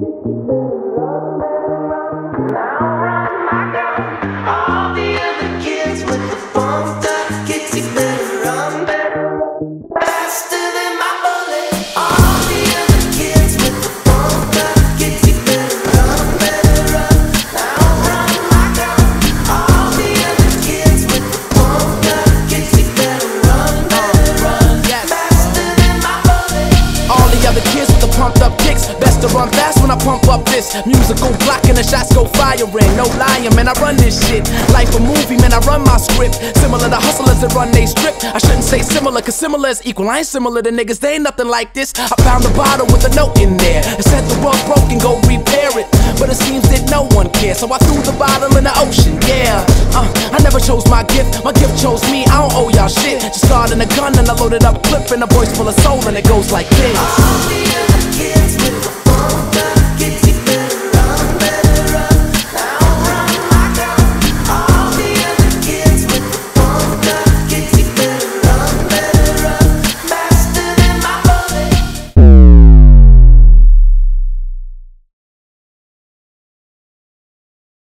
Run, run, run, other kids with the pumped up kicks. Best to run fast when I pump up this musical block and the shots go firing. No lying, man, I run this shit. Life a movie, man, I run my script. Similar to hustlers that run they strip. I shouldn't say similar, cause similar is equal. I ain't similar to niggas, they ain't nothing like this. I found a bottle with a note in there. It said the world's broken, go repair it. But it seems that no one cares, so I threw the bottle in the ocean, yeah. Chose my gift, my gift chose me. I don't owe y'all shit. Just started a gun and I loaded up clip and a voice full of soul, and it goes like this.